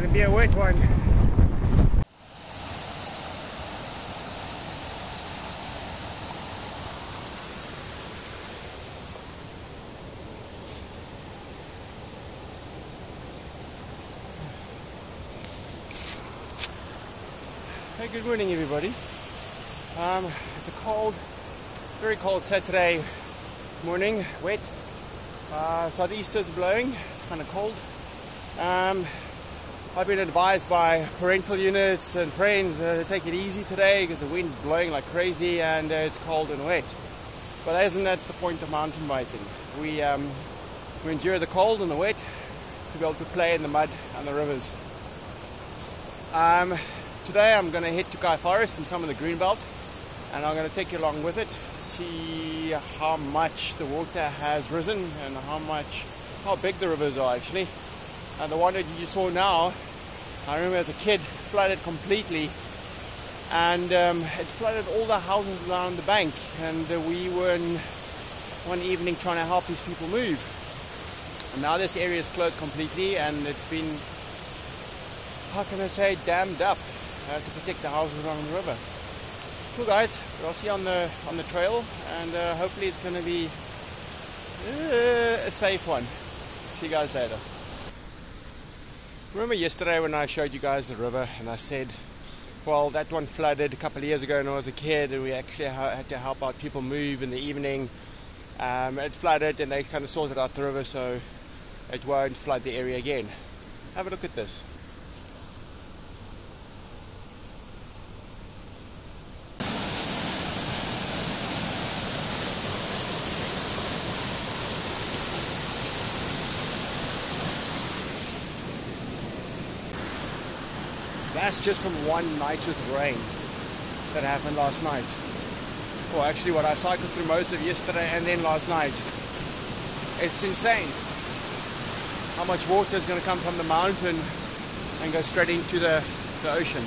gonna be a wet one. Hey, good morning, everybody. Um, it's a cold, very cold Saturday morning, wet. Uh, southeasters blowing, it's kind of cold. Um, I've been advised by parental units and friends uh, to take it easy today because the wind's blowing like crazy and uh, it's cold and wet. But isn't that the point of mountain biking? We, um, we endure the cold and the wet to be able to play in the mud and the rivers. Um, today I'm going to head to Tokai Forest and some of the greenbelt and I'm going to take you along with it to see how much the water has risen and how much how big the rivers are actually and the one that you saw now I remember as a kid flooded completely and um, it flooded all the houses around the bank and uh, we were in one evening trying to help these people move and now this area is closed completely and it's been how can I say dammed up uh, to protect the houses along the river. Cool guys, I'll see you on the on the trail, and uh, hopefully it's going to be uh, a safe one. See you guys later. Remember yesterday when I showed you guys the river, and I said, well, that one flooded a couple of years ago when I was a kid, and we actually had to help out people move in the evening. Um, it flooded, and they kind of sorted out the river so it won't flood the area again. Have a look at this. That's just from one night with rain that happened last night. Well, actually, what I cycled through most of yesterday and then last night. It's insane how much water is going to come from the mountain and go straight into the, the ocean.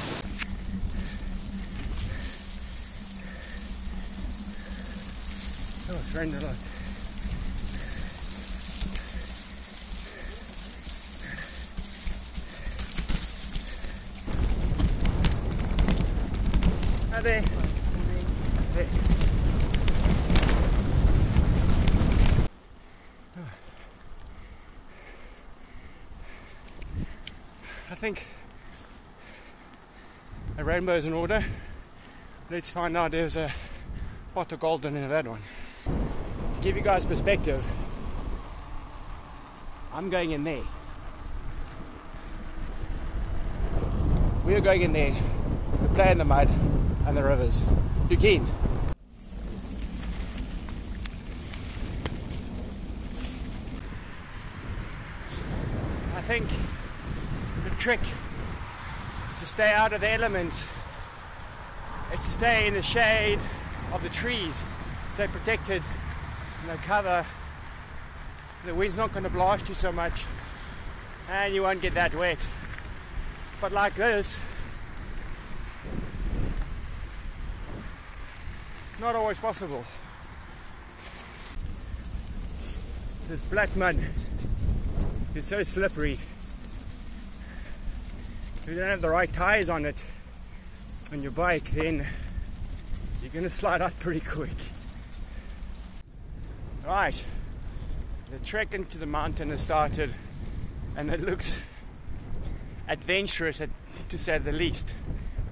Oh, it's rained a lot. I think a rainbow is in order. Let's find out there's a pot of gold in that one. To give you guys perspective, I'm going in there. We are going in there we play in the mud and the rivers. You keen? I think the trick to stay out of the elements is to stay in the shade of the trees, stay protected, no cover. The wind's not going to blast you so much, and you won't get that wet. But like this, not always possible. This black mud is so slippery. If you don't have the right tires on it on your bike, then you're gonna slide out pretty quick. Right, the trek into the mountain has started, and it looks adventurous to say the least.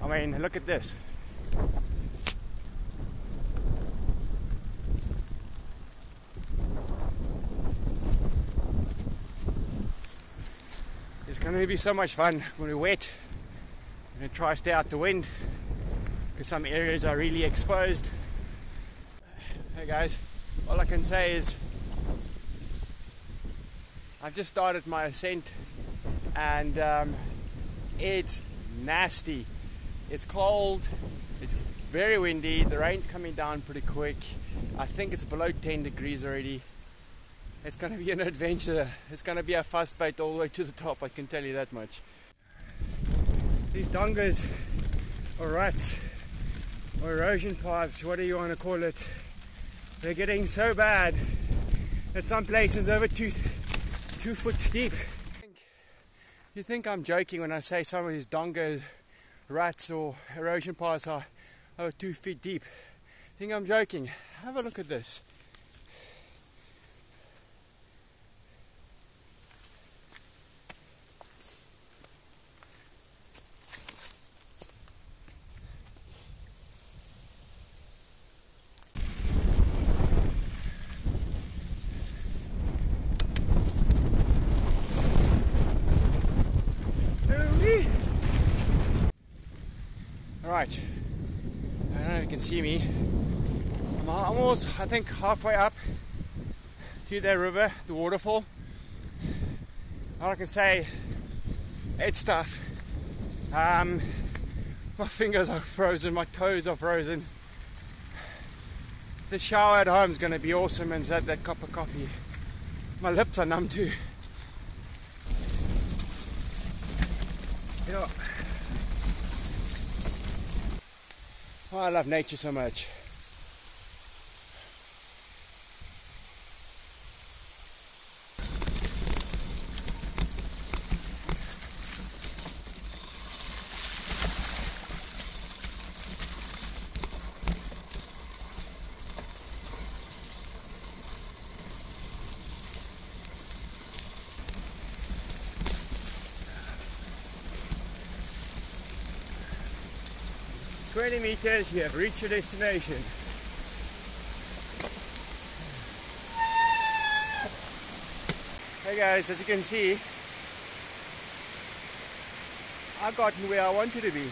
I mean, look at this. It's going to be so much fun when we're wet. I'm going to try to stay out the wind because some areas are really exposed. Hey guys, all I can say is I've just started my ascent and um, it's nasty. It's cold, it's very windy, the rain's coming down pretty quick. I think it's below 10 degrees already. It's to be an adventure. It's going to be a fast bite all the way to the top, I can tell you that much. These dongas or ruts or erosion paths, what do you want to call it? They're getting so bad that some places over two, two foot deep. You think I'm joking when I say some of these dongas, rats, or erosion paths are over two feet deep. You think I'm joking? Have a look at this. Right, I don't know if you can see me. I'm almost, I think, halfway up to the river, the waterfall. All I can say, it's tough. Um, my fingers are frozen, my toes are frozen. The shower at home is going to be awesome and that, that cup of coffee. My lips are numb too. Yeah. Oh, I love nature so much. Twenty meters, you have reached your destination. Hey guys, as you can see, I've gotten where I wanted to be.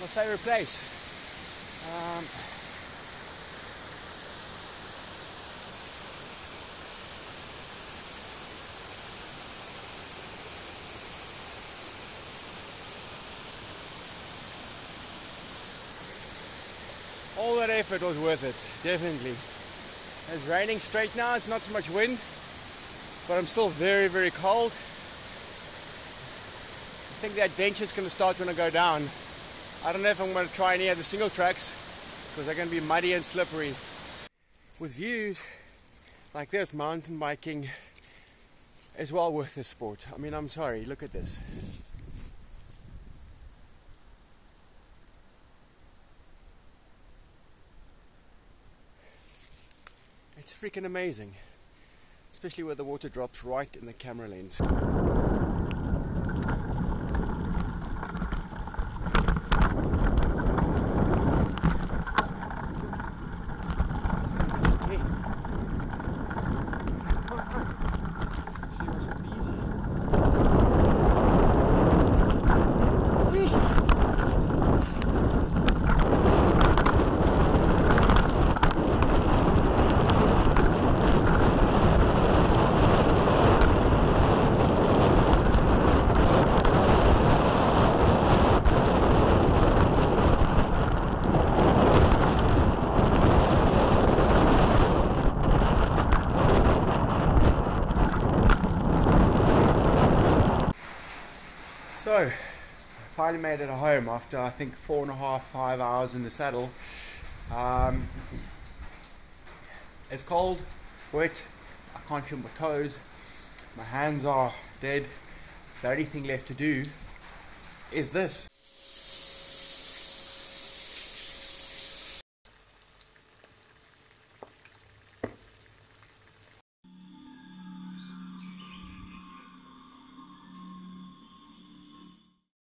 My favorite place. Um, all that effort was worth it, definitely. It's raining straight now, it's not so much wind, but I'm still very, very cold. I think the adventure's going to start when I go down. I don't know if I'm to try any of the single tracks because they're going to be muddy and slippery. With views like this, mountain biking is well worth the sport. I mean, I'm sorry, look at this. It's freaking amazing, especially where the water drops right in the camera lens. So, finally made it home after I think four and a half, five hours in the saddle. Um, it's cold, wet, I can't feel my toes, my hands are dead. The only thing left to do is this.